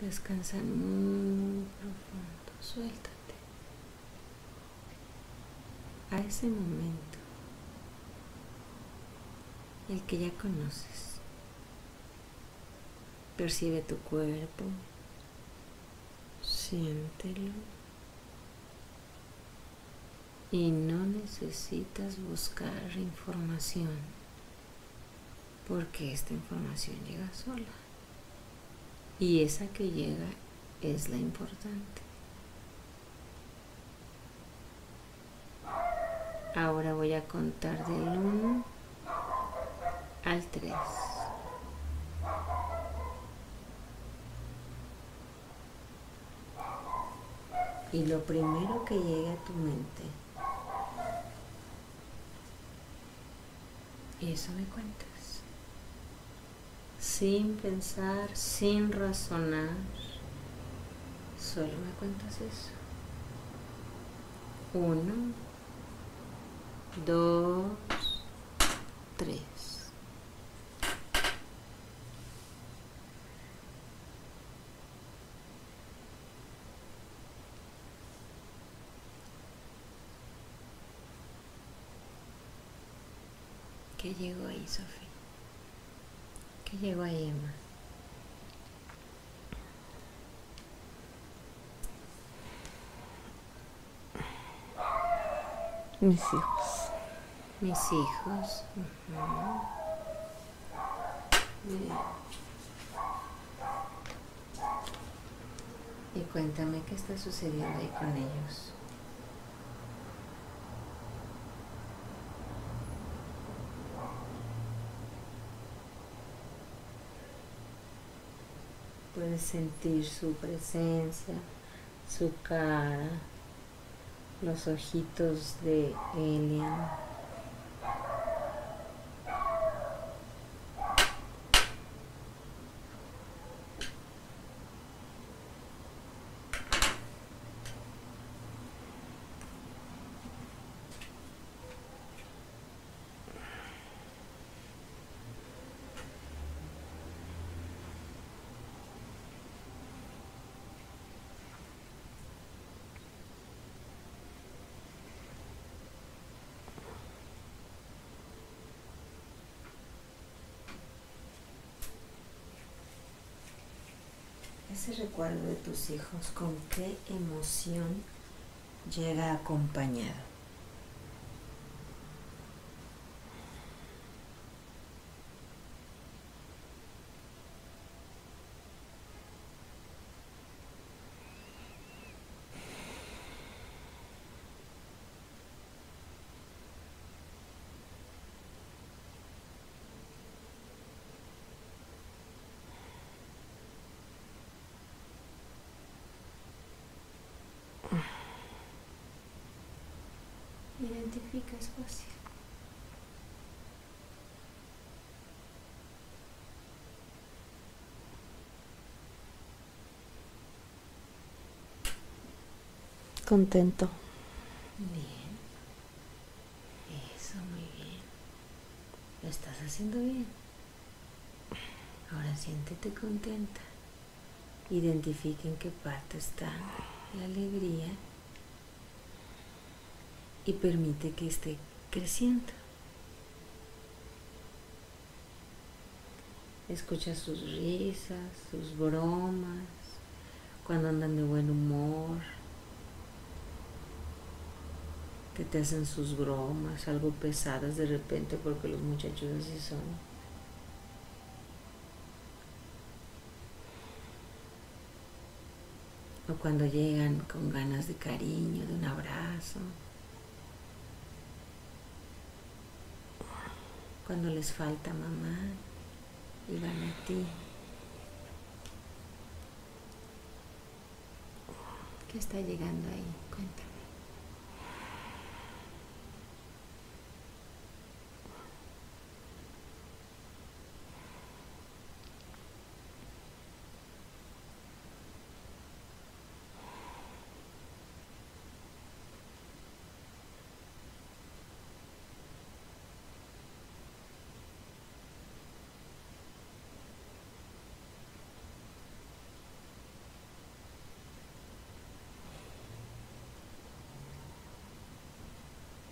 Descansa muy profundo, suéltate. A ese momento, el que ya conoces, percibe tu cuerpo, siéntelo y no necesitas buscar información porque esta información llega sola y esa que llega es la importante. Ahora voy a contar del 1 al 3. Y lo primero que llegue a tu mente, eso me cuentas. Sin pensar, sin razonar, solo me cuentas eso. Uno, dos, tres. ¿Qué llegó ahí, Sofía? ¿Qué llegó ahí, Emma? Mis hijos. Mis hijos. Bien. Y cuéntame qué está sucediendo ahí con ellos. Puedes sentir su presencia, su cara, los ojitos de Elian. Recuerdo de tus hijos, ¿con qué emoción llega acompañado? Identifica espacio. Contento. Bien. Eso, muy bien. Lo estás haciendo bien. Ahora siéntete contenta. Identifica en qué parte está la alegría y permite que esté creciendo. Escucha sus risas, sus bromas, cuando andan de buen humor, que te hacen sus bromas, algo pesadas de repente porque los muchachos así son. O cuando llegan con ganas de cariño, de un abrazo. Cuando les falta mamá y van a ti. ¿Qué está llegando ahí? Cuéntame.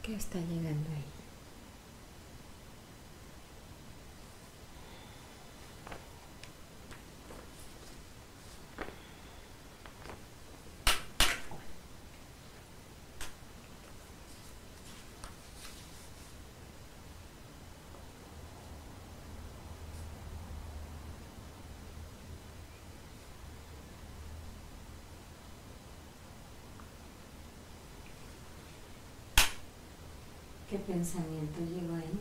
¿Qué está llegando ahí? ¿Qué pensamiento llegó ahí?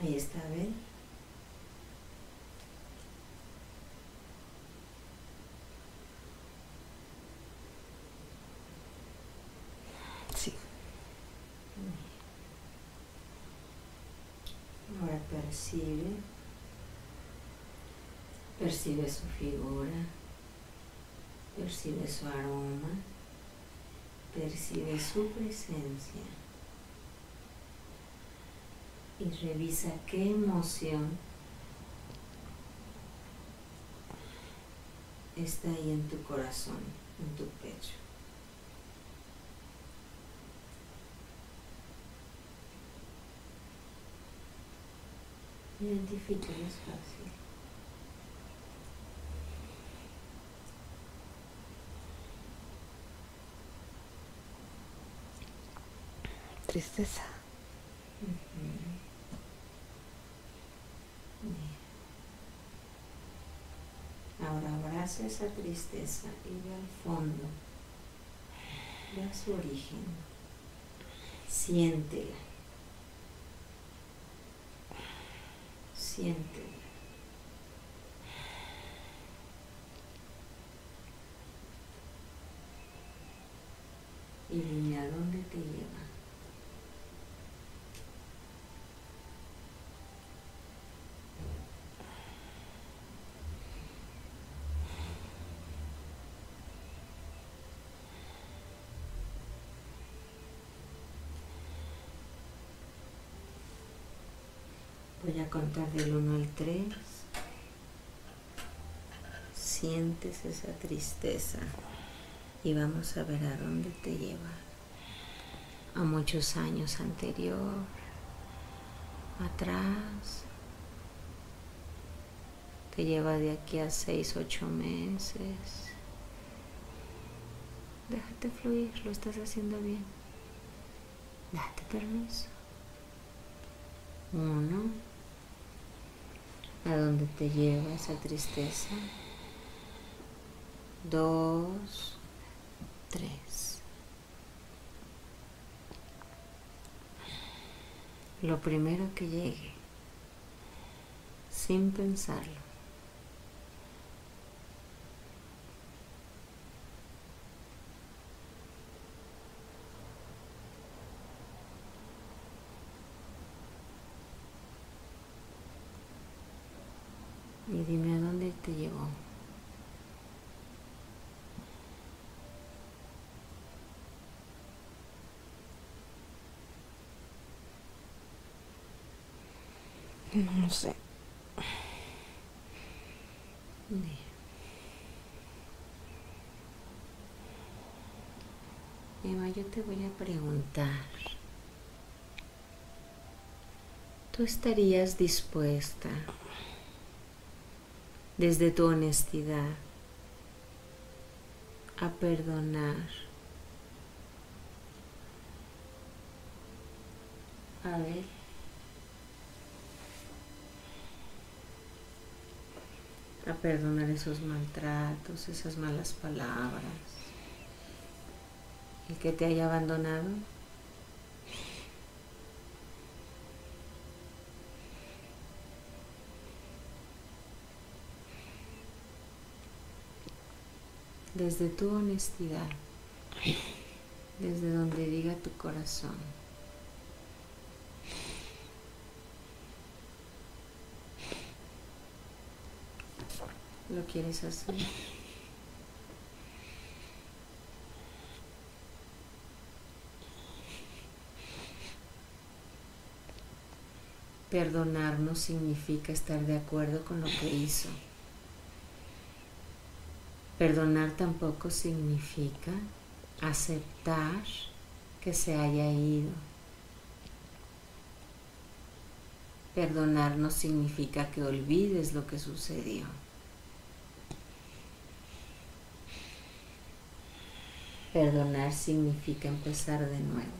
Ahí está, ¿ven? Sí. Ahora percibe, percibe su figura, percibe su aroma, percibe su presencia y revisa qué emoción está ahí en tu corazón, en tu pecho. Identifícalo, es fácil. Tristeza. Bien. Esa tristeza y ve al fondo. Ve a su origen. Siéntela. Siéntela. Y dime a dónde te lleva. Voy a contar del 1 al 3. Sientes esa tristeza y vamos a ver a dónde te lleva. A muchos años anterior, atrás. Te lleva de aquí a 6, 8 meses. Déjate fluir, lo estás haciendo bien. Date permiso. Uno, a dónde te lleva esa tristeza. Dos, tres. Lo primero que llegue, sin pensarlo. Y dime a dónde te llevó. No sé. Eva, yo te voy a preguntar. ¿Tú estarías dispuesta desde tu honestidad a perdonar? A ver. a perdonar esos maltratos, esas malas palabras, el que te haya abandonado. Desde tu honestidad, desde donde diga tu corazón. ¿Lo quieres hacer? Perdonar no significa estar de acuerdo con lo que hizo. Perdonar tampoco significa aceptar que se haya ido. Perdonar no significa que olvides lo que sucedió. Perdonar significa empezar de nuevo.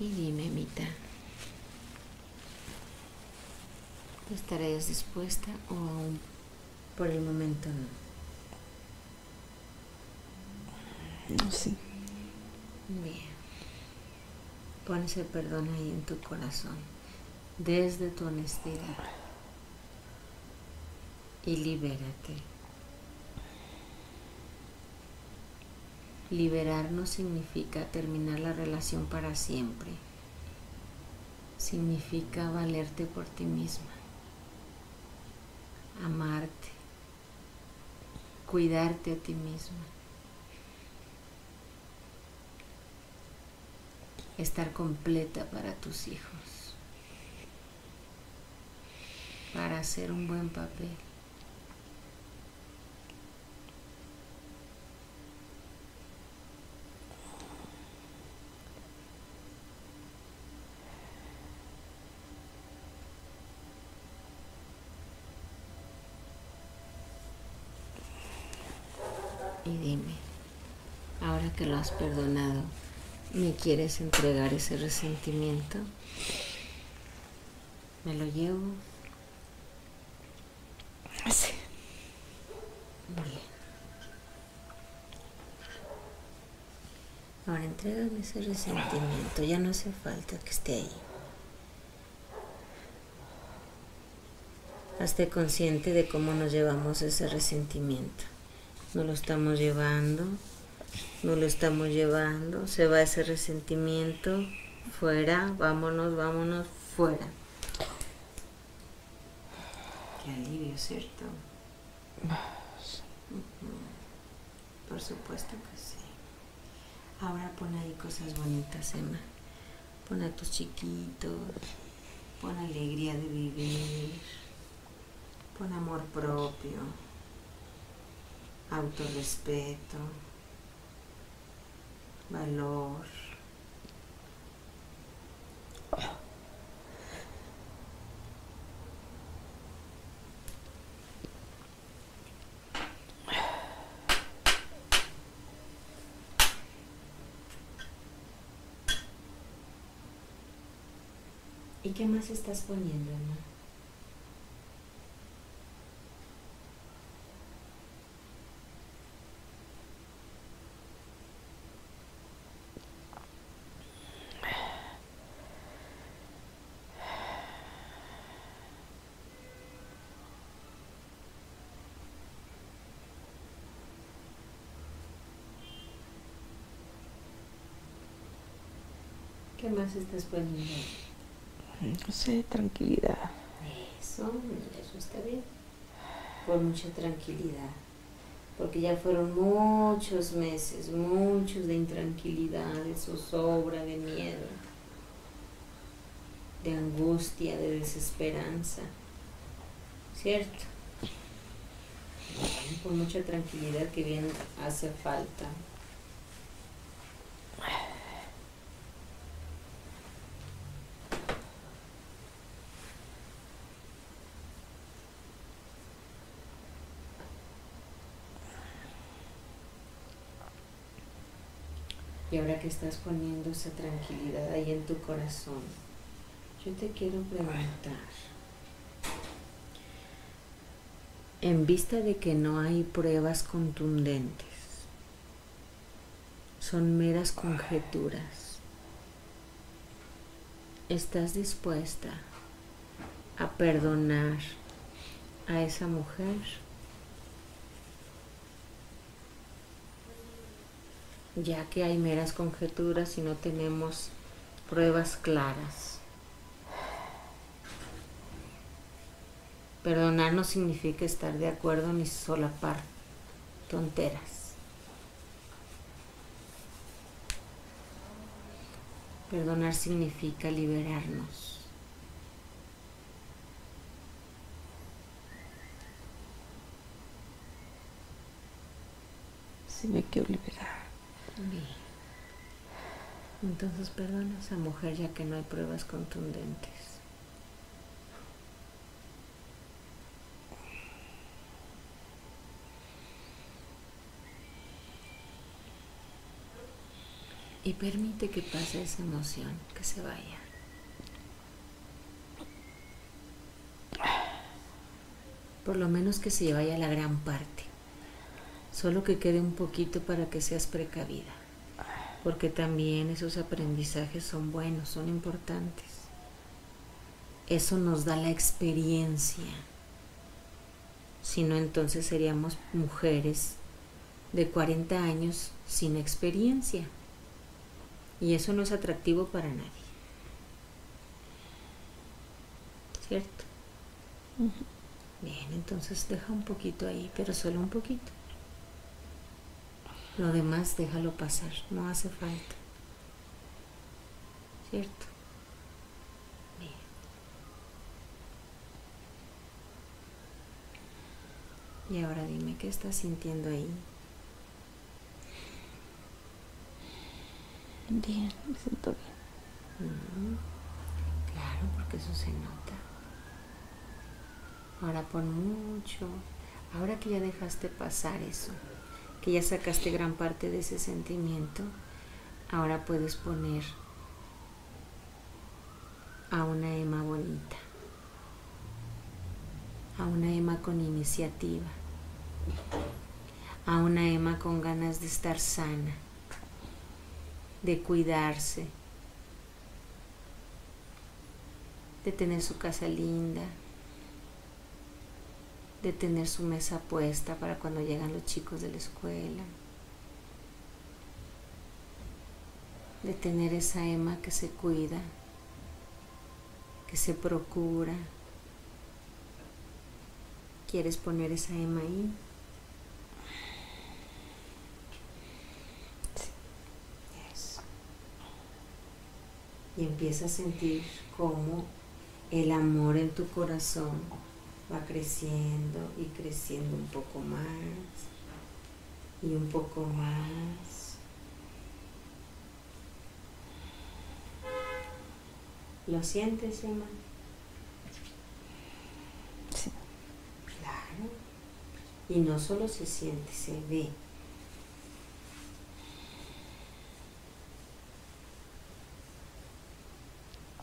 Y dime, Mita, ¿estarías dispuesta o aún por el momento no? No, sí. Bien. Pon ese perdón ahí en tu corazón, desde tu honestidad. Y libérate. Liberar no significa terminar la relación para siempre. Significa valerte por ti misma. Amarte. Cuidarte a ti misma. Estar completa para tus hijos. Para hacer un buen papel. Y dime, ahora que lo has perdonado, ¿me quieres entregar ese resentimiento? ¿Me lo llevo? Sí. Bien. Ahora entrégame ese resentimiento, ya no hace falta que esté ahí. Hazte consciente de cómo nos llevamos ese resentimiento. No lo estamos llevando, no lo estamos llevando, se va ese resentimiento, fuera, vámonos, vámonos, fuera. Qué alivio, ¿cierto? Por supuesto que sí. Ahora pon ahí cosas bonitas, Emma. Pon a tus chiquitos, pon alegría de vivir, pon amor propio, autorrespeto, valor. ¿Y qué más estás poniendo, Emma? ¿Qué más estás poniendo? No sé, tranquilidad. Eso, eso está bien. Con mucha tranquilidad. Porque ya fueron muchos meses, muchos de intranquilidad, de zozobra, de miedo, de angustia, de desesperanza. ¿Cierto? Con mucha tranquilidad que bien hace falta. Ahora que estás poniendo esa tranquilidad ahí en tu corazón, yo te quiero preguntar, en vista de que no hay pruebas contundentes, son meras conjeturas, ¿estás dispuesta a perdonar a esa mujer? Ya que hay meras conjeturas y no tenemos pruebas claras. Perdonar no significa estar de acuerdo ni solapar tonteras. Perdonar significa liberarnos. Sí me quiero liberar. Bien. Entonces perdona a esa mujer ya que no hay pruebas contundentes. Y permite que pase esa emoción, que se vaya. Por lo menos que se vaya la gran parte. Solo que quede un poquito para que seas precavida. Porque también esos aprendizajes son buenos, son importantes. Eso nos da la experiencia. Si no, entonces seríamos mujeres de 40 años sin experiencia. Y eso no es atractivo para nadie. ¿Cierto? Bien, entonces deja un poquito ahí, pero solo un poquito. Lo demás déjalo pasar, no hace falta. ¿Cierto? Bien. Y ahora dime, ¿qué estás sintiendo ahí? Bien, me siento bien. Mm, Claro, porque eso se nota. Ahora pon mucho. Ahora que ya dejaste pasar eso, que ya sacaste gran parte de ese sentimiento, ahora puedes poner a una Emma bonita, a una Emma con iniciativa, a una Emma con ganas de estar sana, de cuidarse, de tener su casa linda, de tener su mesa puesta para cuando llegan los chicos de la escuela, de tener esa Emma que se cuida, que se procura. ¿Quieres poner esa Emma ahí? Y empieza a sentir cómo el amor en tu corazón va creciendo y creciendo un poco más y un poco más. ¿Lo sientes, Emma? Sí. Claro. Y no solo se siente, se ve.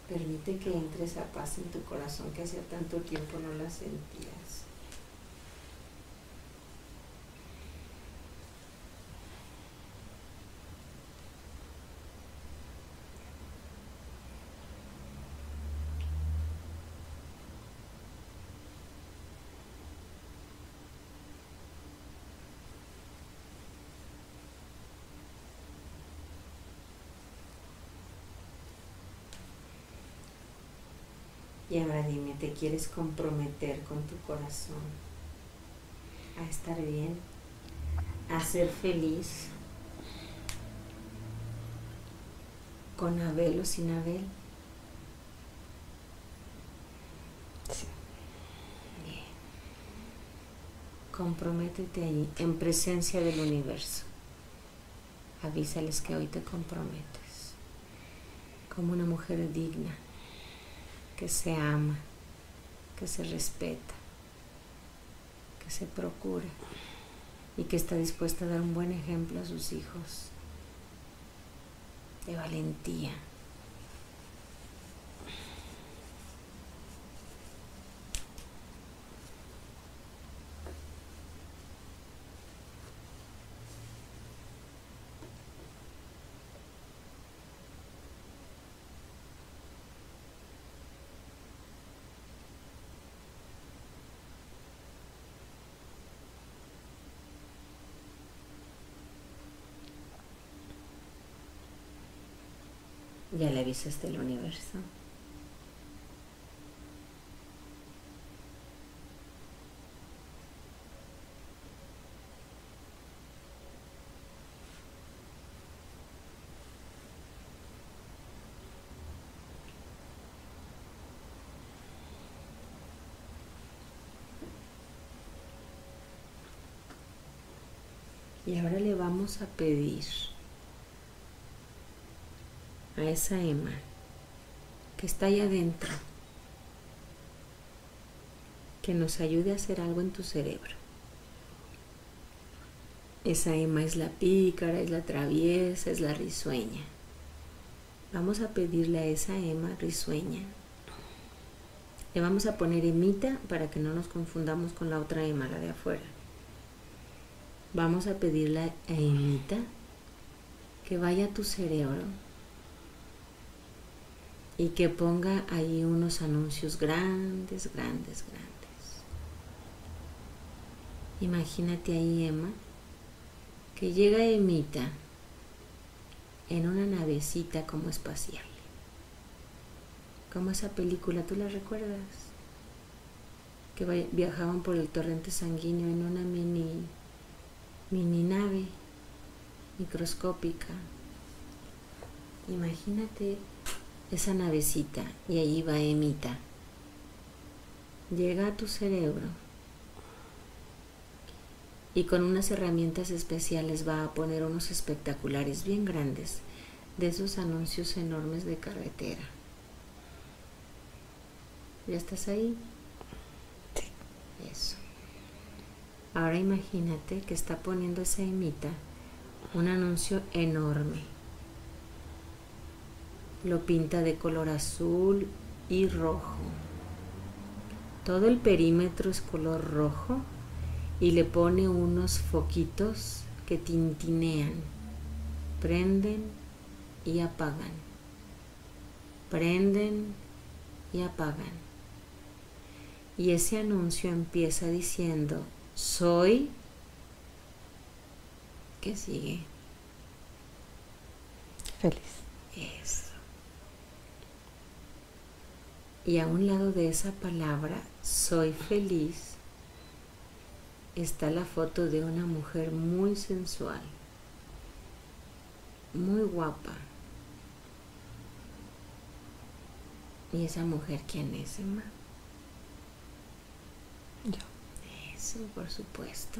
Permite que entre esa paz en tu corazón que hacía tanto tiempo no la sentías. Y ahora dime, ¿te quieres comprometer con tu corazón a estar bien, a ser feliz con Abel o sin Abel? Sí. Bien. Comprométete ahí, en presencia del universo. Avísales que hoy te comprometes como una mujer digna que se ama, que se respeta, que se procura y que está dispuesta a dar un buen ejemplo a sus hijos de valentía. Ya le avisaste al universo. Y ahora le vamos a pedir esa Emma que está ahí adentro que nos ayude a hacer algo en tu cerebro. Esa Emma es la pícara, es la traviesa, es la risueña. Vamos a pedirle a esa Emma risueña. Le vamos a poner Emita para que no nos confundamos con la otra Emma, la de afuera. Vamos a pedirle a Emita que vaya a tu cerebro y que ponga ahí unos anuncios grandes, grandes, grandes. Imagínate ahí, Emma, que llega Emita en una navecita como espacial. Como esa película, ¿tú la recuerdas? Que viajaban por el torrente sanguíneo en una mini, mini nave microscópica. Imagínate esa navecita y ahí va Emita. Llega a tu cerebro y con unas herramientas especiales va a poner unos espectaculares bien grandes de esos anuncios enormes de carretera. ¿Ya estás ahí? Sí. Eso. Ahora imagínate que está poniendo esa Emita un anuncio enorme lo pinta de color azul y rojo. Todo el perímetro es color rojo y le pone unos foquitos que tintinean, prenden y apagan, prenden y apagan. Y ese anuncio empieza diciendo, soy, ¿qué sigue? Feliz. Es. Y a un lado de esa palabra, soy feliz, está la foto de una mujer muy sensual, muy guapa. ¿Y esa mujer quién es, Emma? Yo. Eso, por supuesto.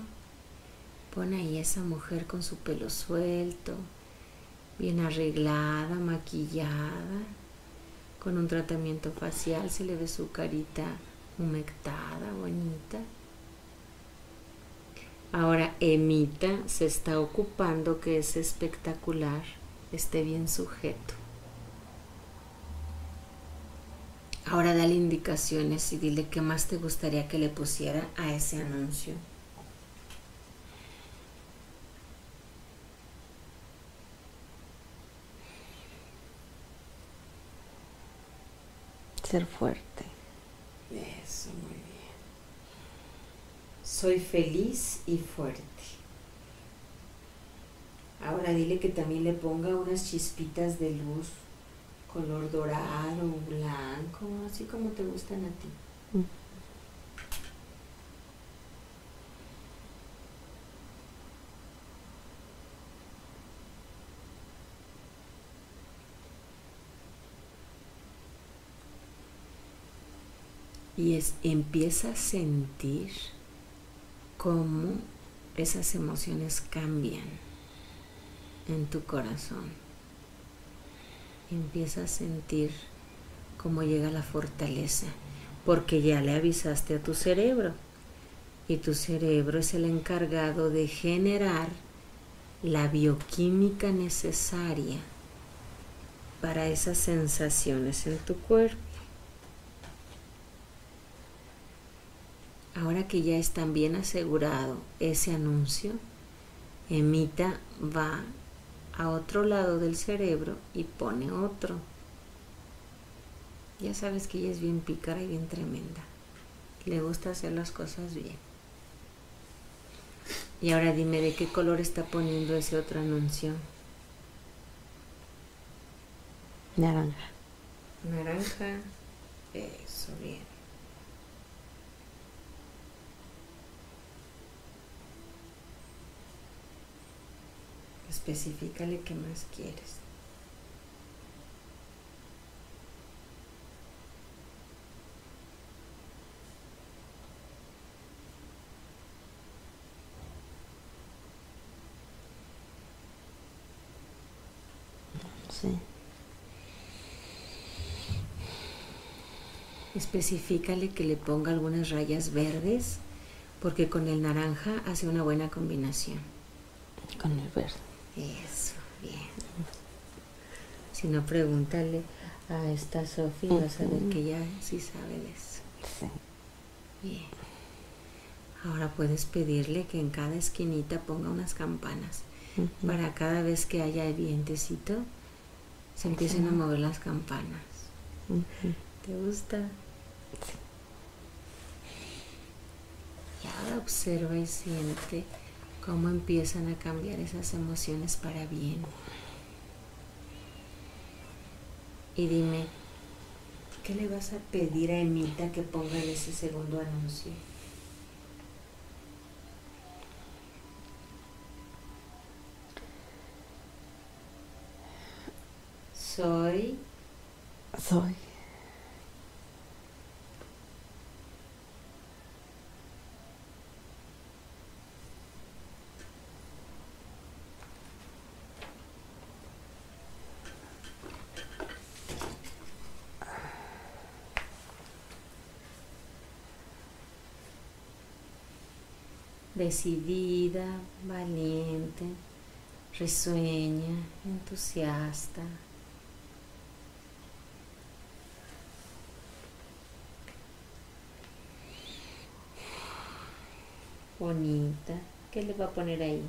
Pone ahí esa mujer con su pelo suelto, bien arreglada, maquillada con un tratamiento facial, se le ve su carita humectada, bonita. Ahora Emita se está ocupando que es espectacular, esté bien sujeto. Ahora dale indicaciones y dile qué más te gustaría que le pusiera a ese anuncio. Ser fuerte. Eso, muy bien. Soy feliz y fuerte. Ahora dile que también le ponga unas chispitas de luz, color dorado, blanco, así como te gustan a ti. Mm. Y empieza a sentir cómo esas emociones cambian en tu corazón. Empieza a sentir cómo llega la fortaleza, porque ya le avisaste a tu cerebro y tu cerebro es el encargado de generar la bioquímica necesaria para esas sensaciones en tu cuerpo. Ahora que ya está bien asegurado ese anuncio, Emita va a otro lado del cerebro y pone otro. Ya sabes que ella es bien pícara y bien tremenda. Le gusta hacer las cosas bien. Y ahora dime de qué color está poniendo ese otro anuncio. Naranja. Naranja. Eso, bien. Especifícale qué más quieres. Sí. Especifícale que le ponga algunas rayas verdes porque con el naranja hace una buena combinación. Con el verde. Eso, bien. Si no, pregúntale a esta Sofía, vas a ver que ya sí sabe de eso. Sí. Bien. Ahora puedes pedirle que en cada esquinita ponga unas campanas para cada vez que haya vientecito se empiecen a mover las campanas. ¿Te gusta? Sí. Y ahora observa y siente cómo empiezan a cambiar esas emociones para bien. Y dime, ¿qué le vas a pedir a Emita que ponga en ese segundo anuncio? Soy Soy. Decidida, valiente, risueña, entusiasta. Bonita. ¿Qué le va a poner ahí?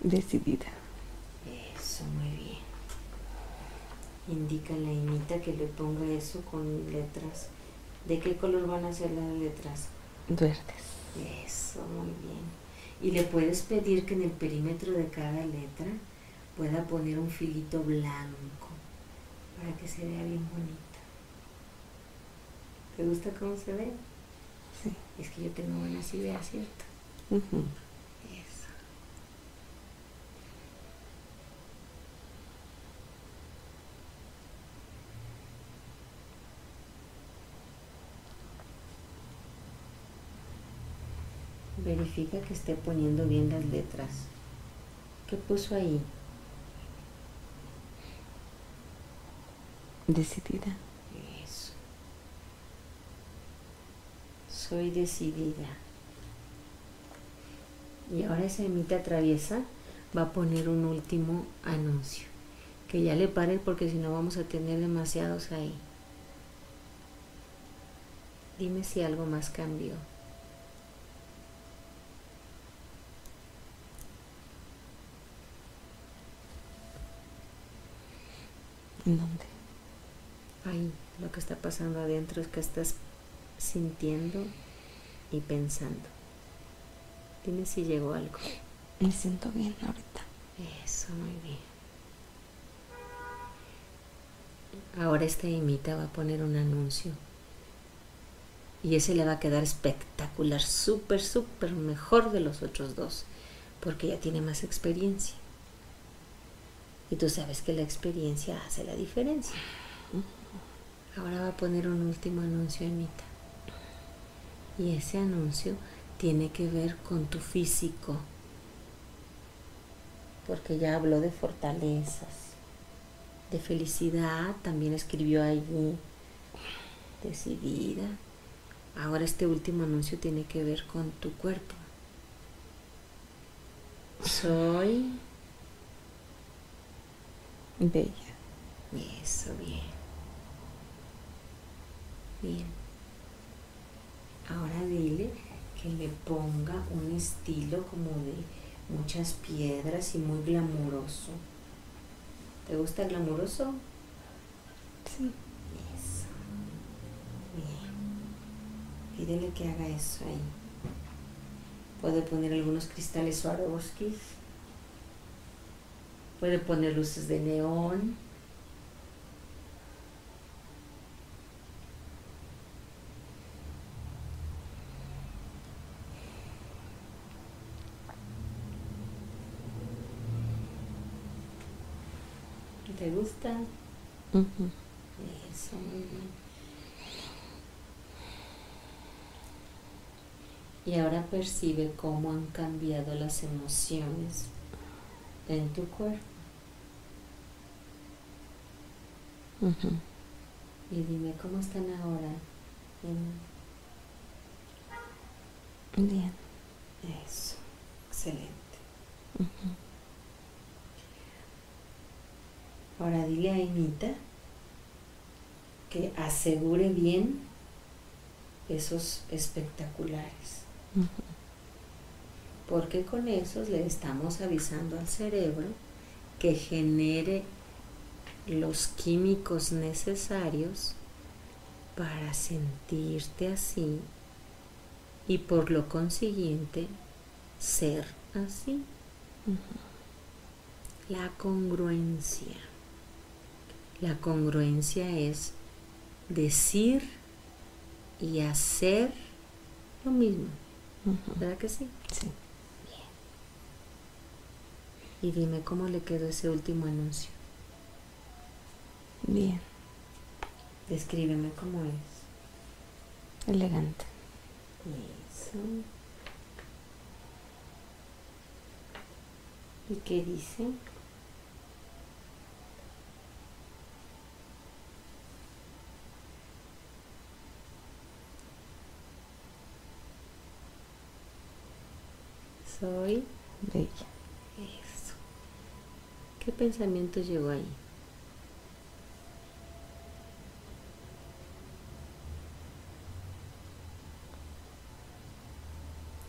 Decidida. Eso, muy bien. Indica la Emita que le ponga eso con letras. ¿De qué color van a ser las letras? Verdes. Eso, muy bien. Y le puedes pedir que en el perímetro de cada letra pueda poner un filito blanco para que se vea bien bonita. ¿Te gusta cómo se ve? Sí. Es que yo tengo buenas ideas, ¿cierto? Verifica que esté poniendo bien las letras. ¿Qué puso ahí? Decidida. Eso. Soy decidida. Y ahora esa emita traviesa va a poner un último anuncio. Que ya le pare porque si no vamos a tener demasiados ahí. Dime si algo más cambió. ¿En dónde? Ahí, lo que está pasando adentro es que estás sintiendo y pensando. Dime si llegó algo. Me siento bien ahorita. Eso, muy bien. Ahora esta imita va a poner un anuncio. Y ese le va a quedar espectacular, súper, súper mejor de los otros dos, porque ya tiene más experiencia. Y tú sabes que la experiencia hace la diferencia. Ahora va a poner un último anuncio, Emita. Y ese anuncio tiene que ver con tu físico, porque ya habló de fortalezas, de felicidad, también escribió allí, decidida. Ahora este último anuncio tiene que ver con tu cuerpo. Soy... Bella. Eso, bien. Bien. Ahora dile que le ponga un estilo como de muchas piedras y muy glamuroso. ¿Te gusta glamuroso? Sí. Eso. Bien. Pídele que haga eso ahí. Puede poner algunos cristales Swarovskis. Puede poner luces de neón. ¿Te gusta? Ujú. Eso, muy bien. Y ahora percibe cómo han cambiado las emociones en tu cuerpo. Y dime cómo están ahora. en- Bien. Eso, excelente. Ujú. Ahora dile a Anita que asegure bien esos espectaculares. Ujú. Porque con esos le estamos avisando al cerebro que genere los químicos necesarios para sentirte así y por lo consiguiente ser así. La congruencia. La congruencia es decir y hacer lo mismo. ¿Verdad que sí? Sí. Y dime cómo le quedó ese último anuncio. Bien. Descríbeme cómo es. Elegante. Eso. ¿Y qué dice? Soy Bella. eso. ¿Qué pensamiento llegó ahí?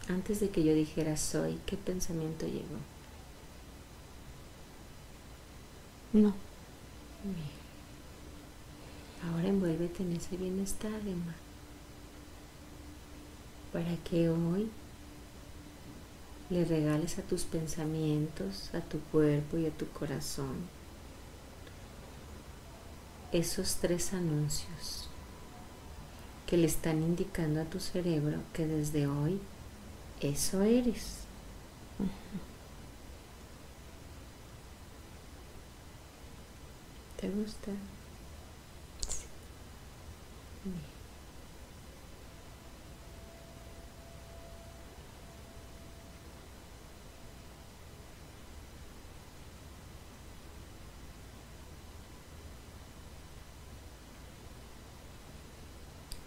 Antes de que yo dijera soy, ¿qué pensamiento llegó? No. Ahora envuélvete en ese bienestar, Emma. Para que hoy le regales a tus pensamientos, a tu cuerpo y a tu corazón esos tres anuncios que le están indicando a tu cerebro que desde hoy eso eres. ¿Te gusta? Sí.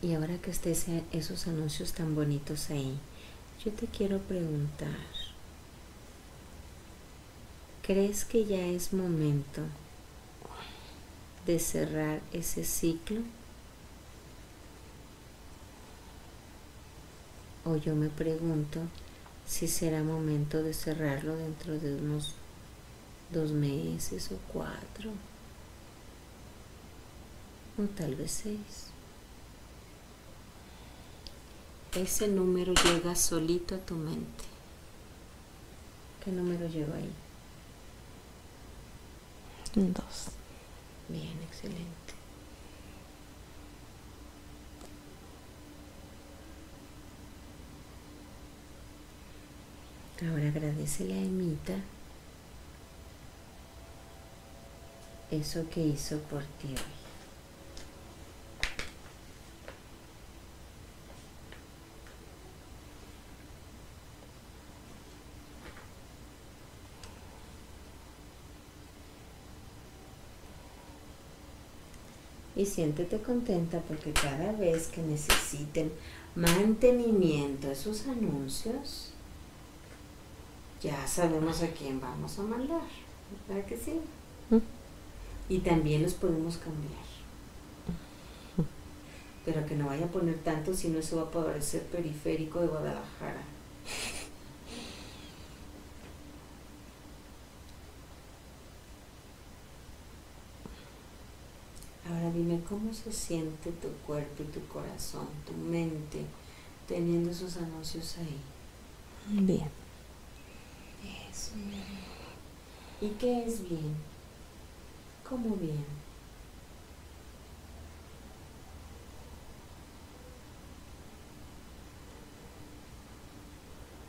Y ahora que estés esos anuncios tan bonitos ahí, yo te quiero preguntar, ¿crees que ya es momento de cerrar ese ciclo? O yo me pregunto si será momento de cerrarlo dentro de unos dos meses o cuatro, o tal vez seis. Ese número llega solito a tu mente. ¿Qué número llegó ahí? Dos. Bien, excelente. Ahora agradecele a Emita eso que hizo por ti hoy. Y siéntete contenta porque cada vez que necesiten mantenimiento esos anuncios, ya sabemos a quién vamos a mandar. ¿Verdad que sí? Mm. Y también los podemos cambiar. Pero que no vaya a poner tanto, si no eso va a parecer periférico de Guadalajara. Ahora dime cómo se siente tu cuerpo y tu corazón, tu mente, teniendo esos anuncios ahí. Bien. Eso, mi amor. ¿Y qué es bien? ¿Cómo bien?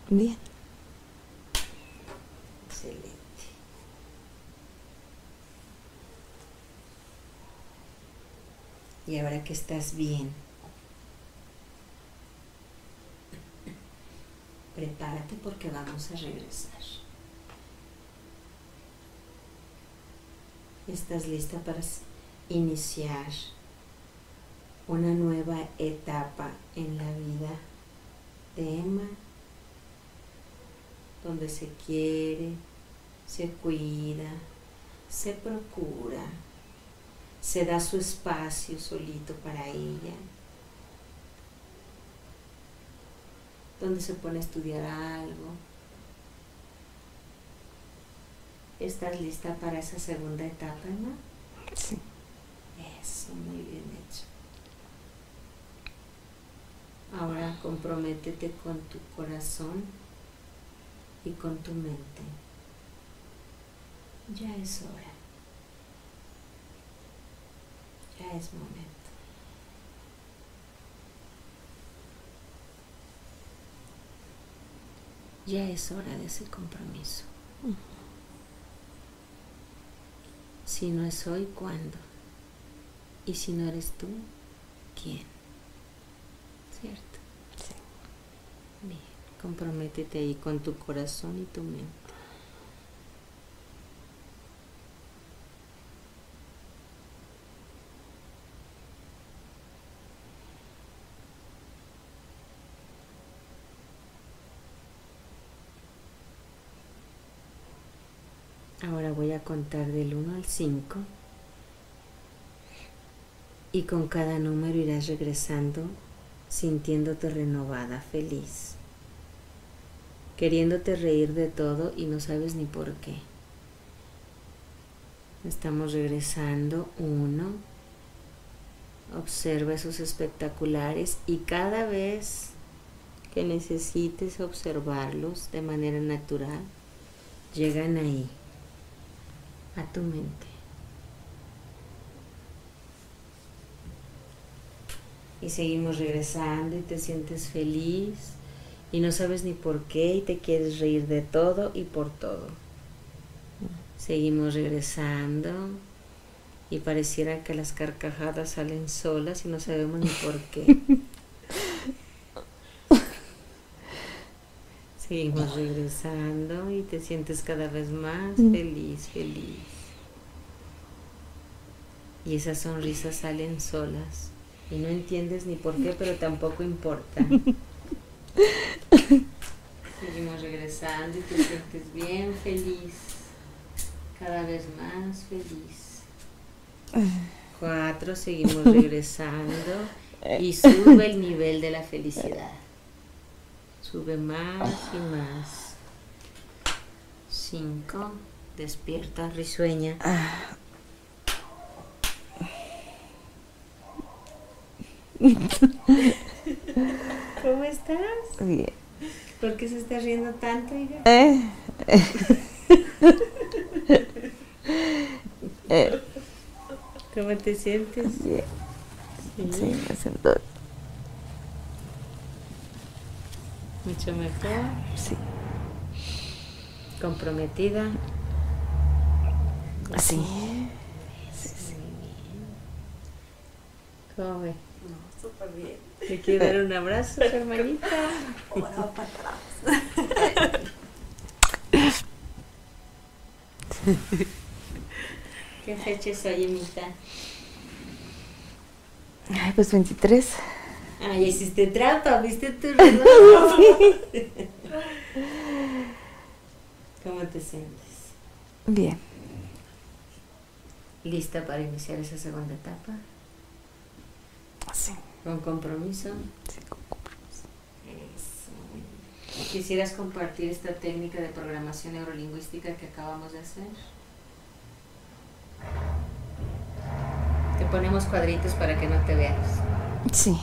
Bien. Excelente. Y ahora que estás bien, prepárate porque vamos a regresar. ¿Estás lista para iniciar una nueva etapa en la vida de Emma? Donde se quiere, se cuida, se procura, se da su espacio solito para ella, donde se pone a estudiar algo. ¿Estás lista para esa segunda etapa, Emma? Sí. Eso, muy bien hecho. Ahora comprométete con tu corazón y con tu mente. Ya es hora. Ya es momento. Ya es hora de ese compromiso. Si no es hoy, ¿cuándo? Y si no eres tú, ¿quién? ¿Cierto? Sí. Bien, comprométete ahí con tu corazón y tu mente. Ahora voy a contar del 1 al 5 y con cada número irás regresando sintiéndote renovada, feliz, queriéndote reír de todo y no sabes ni por qué. Estamos regresando. Uno. Observa esos espectaculares y cada vez que necesites observarlos de manera natural, llegan ahí, a tu mente. Y seguimos regresando y te sientes feliz y no sabes ni por qué y te quieres reír de todo y por todo. Seguimos regresando y pareciera que las carcajadas salen solas y no sabemos ni por qué. Seguimos regresando y te sientes cada vez más Mm. feliz, feliz. Y esas sonrisas salen solas y no entiendes ni por qué, pero tampoco importa. Seguimos regresando y te sientes bien feliz, cada vez más feliz. Cuatro, seguimos regresando y sube el nivel de la felicidad. Sube más y más. Cinco, despierta, risueña. ¿Cómo estás? Bien. ¿Por qué se está riendo tanto, hija? Eh. Eh, ¿Cómo te sientes? bien. Sí, Sí, me siento. Mucho mejor. Sí. Comprometida. Sí. Muy bien. ¿Cómo ve? No, súper bien. ¿Le quiere dar un abrazo, hermanita? Ahora para atrás. ¿Qué fecha es hoy, Emita? Ay, pues 23. Ah, ya hiciste trampa, ¿viste tu reloj? ¿Cómo te sientes? Bien. ¿Lista para iniciar esa segunda etapa? Sí. ¿Con compromiso? Sí, con compromiso. Eso. ¿Quisieras compartir esta técnica de programación neurolingüística que acabamos de hacer? Te ponemos cuadritos para que no te veas. Sí.